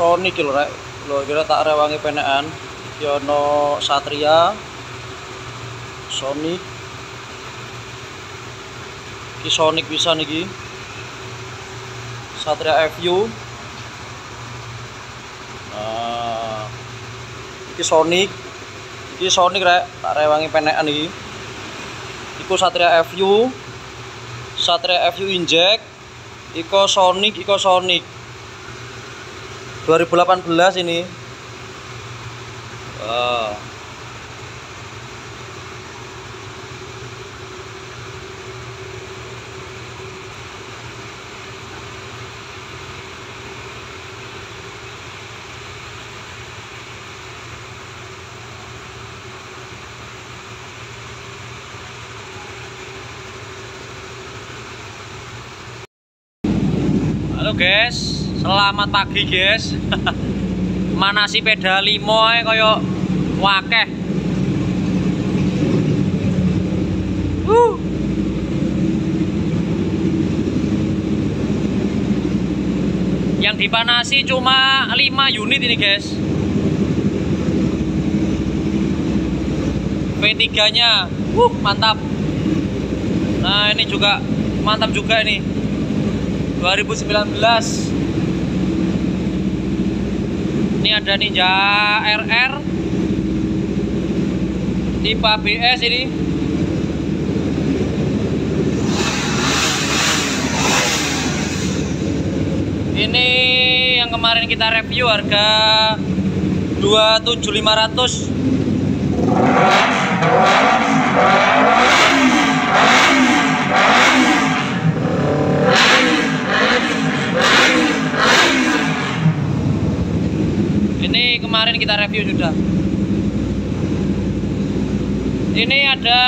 Sonic lho rek. Lho kira tak rewangi penekan. Ki ono Satria. Sonic. Ki Sonic bisa niki. Satria FU. Nah. Iki Sonic. Iki Sonic rek, tak rewangi penekan iki. Iku Satria FU. Satria FU inject. Iko Sonic, Iko Sonic. 2018 ini. Wah. Halo guys, selamat pagi guys. Mana si peda limo kaya wakeh. Uh. Yang dipanasi cuma 5 unit ini guys. V3-nya, uh, mantap. Nah, ini juga mantap juga ini. 2019 ini ada Ninja RR tipe ABS ini. Ini yang kemarin kita review harga 27500 kemarin kita review sudah ini ada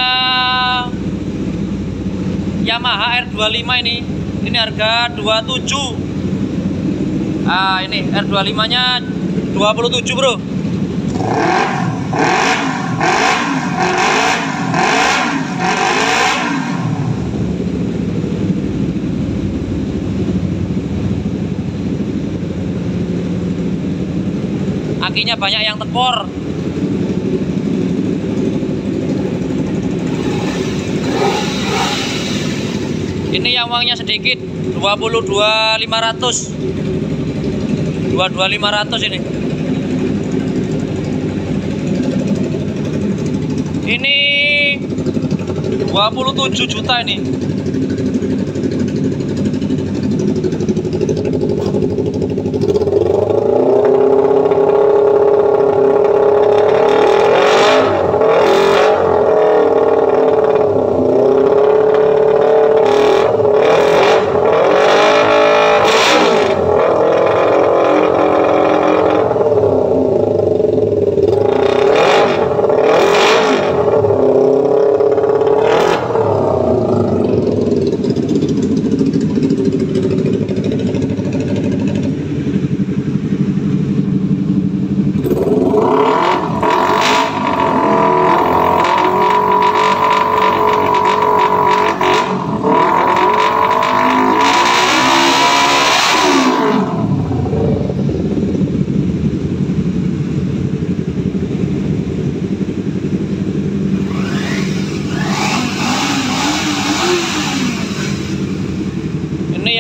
Yamaha R25 ini. Ini harga 27 ah ini R25 nya 27 bro akinya banyak yang tekor ini yang uangnya sedikit 22.500 22.500 ini. Ini 27 juta ini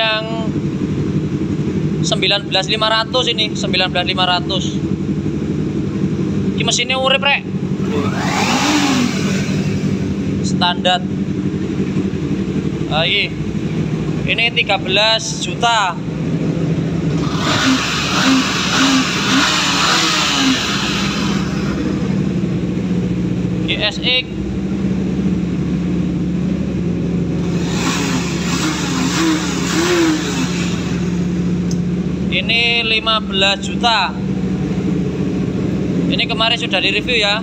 yang 19500 ini 19500 ini mesinnya urip rek. Standar. Ah, ini ini 13 juta. GSX ini 15 juta. Ini kemarin sudah di review ya.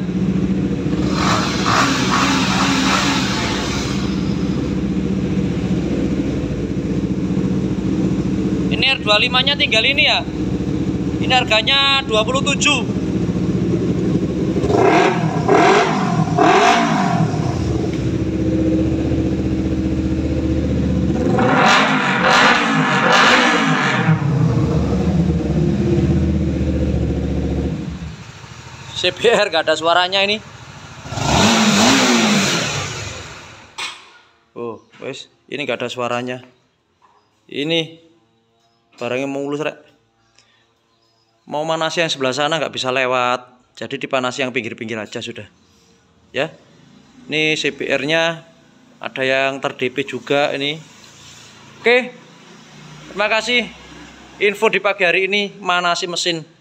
Ini R25 nya tinggal ini ya. Ini harganya 27 CBR gak ada suaranya ini. Oh wes ini gak ada suaranya. Ini barangnya mulus rek. Mau manasi yang sebelah sana nggak bisa lewat. Jadi dipanasi yang pinggir-pinggir aja sudah. Ya? Ini CBR nya ada yang terdp juga ini. Oke terima kasih. Info di pagi hari ini manasi mesin